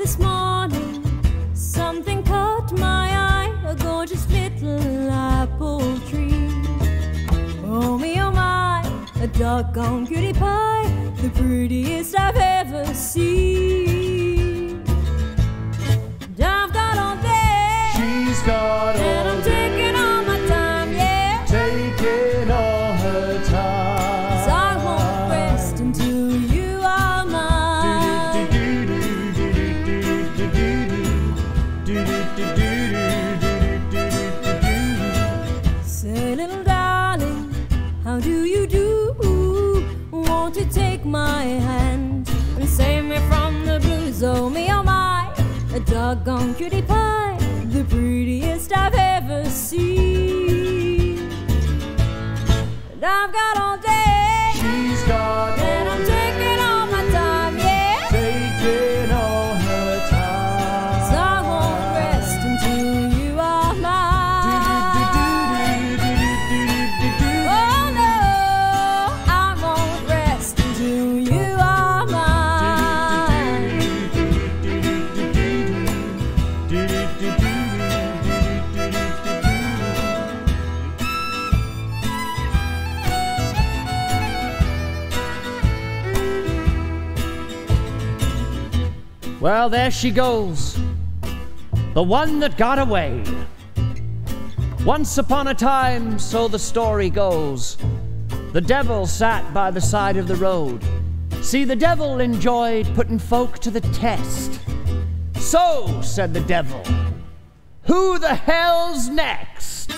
this morning, something caught my eye, a gorgeous little apple tree. Oh me, oh my, a doggone cutie pie, the prettiest I've ever seen. Say, little darling, how do you do? Won't you take my hand and save me from the blues? Oh, me, oh, my, a doggone cutie pie, the prettiest I've ever seen. And I've got Well, there she goes. The one that got away. Once upon a time, so the story goes, the devil sat by the side of the road. See, the devil enjoyed putting folk to the test. So, said the devil, who the hell's next?